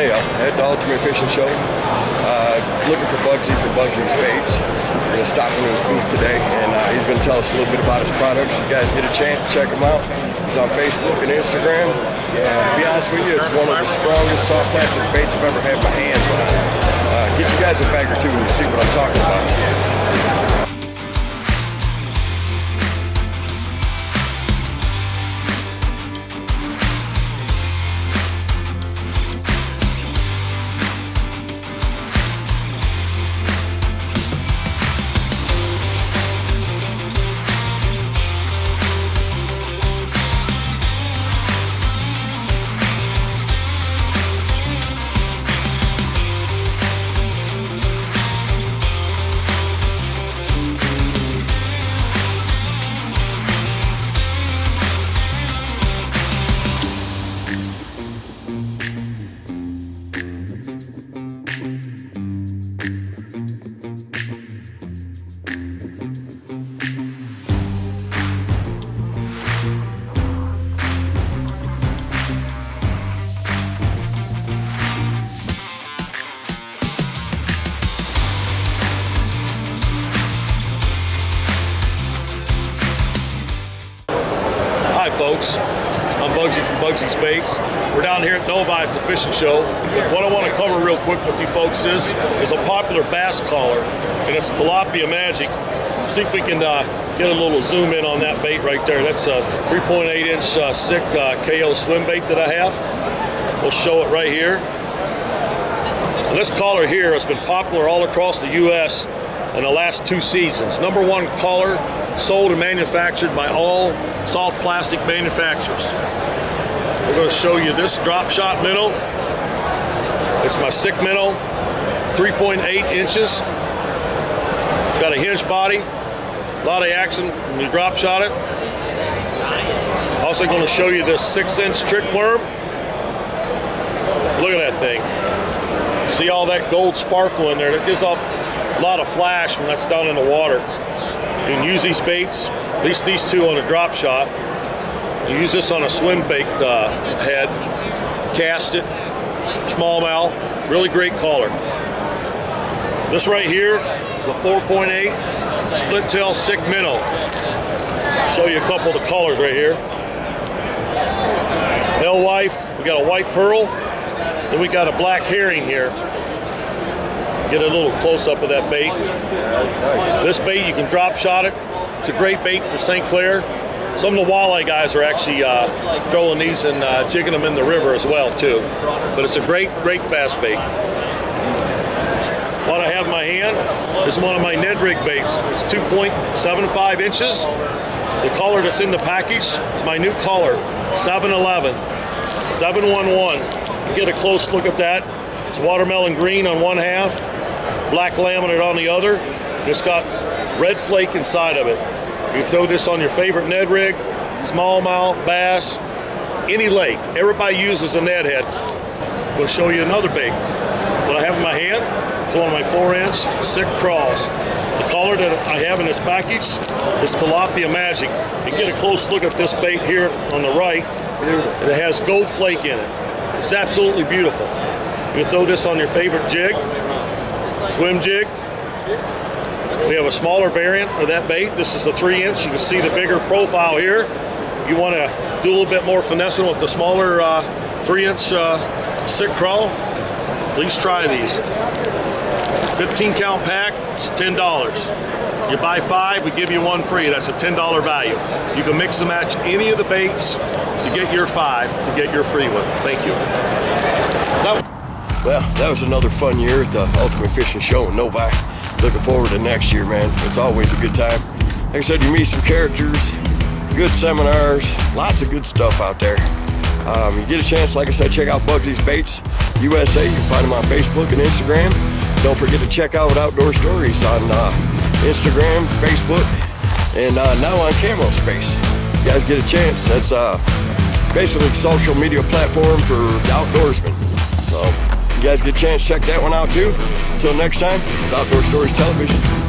Hey, uh, at the Ultimate Fishing Show, uh, looking for Bugsy from Bugsy's Baits. We're going to stop into his booth today, and uh, he's going to tell us a little bit about his products. You guys get a chance to check him out. He's on Facebook and Instagram. To be honest with you, it's one of the strongest soft plastic baits I've ever had my hands on. Uh, get you guys a bag or two and you see what I'm talking about. Hi, folks. I'm Bugsy from Bugsy's Baits. We're down here at Novi at the fishing show. What I want to cover real quick with you folks is is a popular bass collar, and it's Tilapia Magic. See if we can uh, get a little zoom in on that bait right there. That's a 3.8 inch uh, sick uh, KO swim bait that I have. We'll show it right here. And this collar here has been popular all across the U.S. in the last two seasons. Number one collar sold and manufactured by all soft plastic manufacturers. We're going to show you this drop shot minnow. It's my sick minnow, 3.8 inches. It's got a hinge body, a lot of action when you drop shot it. Also going to show you this six inch trick worm. Look at that thing. See all that gold sparkle in there? That gives off a lot of flash when that's down in the water. You can use these baits, at least these two on a drop shot. You use this on a swim bait uh, head, cast it, smallmouth, really great collar. This right here is a 4.8 split tail sick minnow. Show you a couple of the colors right here. Hell wife, we got a white pearl, then we got a black herring here. Get a little close up of that bait. This bait, you can drop shot it. It's a great bait for St. Clair. Some of the walleye guys are actually uh, throwing these and uh, jigging them in the river as well too. But it's a great, great bass bait. What I have in my hand is one of my Ned Rig baits. It's 2.75 inches. The color that's in the package is my new color, 711, 711. You get a close look at that. It's watermelon green on one half, black laminate on the other. It's got red flake inside of it. You throw this on your favorite Ned rig, smallmouth, bass, any lake. Everybody uses a Ned head. We'll show you another bait. What I have in my hand is one of my four inch sick crawls. The color that I have in this package is Tilapia Magic. You get a close look at this bait here on the right. It has gold flake in it. It's absolutely beautiful. You throw this on your favorite jig, swim jig. We have a smaller variant of that bait. This is a three inch. You can see the bigger profile here. You want to do a little bit more finessing with the smaller uh, three inch uh, sick crawl. Please try these. 15 count pack, it's $10. You buy five, we give you one free. That's a $10 value. You can mix and match any of the baits to get your five, to get your free one. Thank you. That Well, that was another fun year at the Ultimate Fishing Show in Novi. Looking forward to next year, man. It's always a good time. Like I said, you meet some characters, good seminars, lots of good stuff out there. Um, you get a chance, like I said, check out Bugsy's Baits USA. You can find them on Facebook and Instagram. Don't forget to check out Outdoor Stories on uh, Instagram, Facebook, and uh, now on Camo Space. You guys get a chance. That's uh, basically social media platform for outdoorsmen. So you guys get a chance, check that one out too. Until next time, this is Outdoor Stories Television.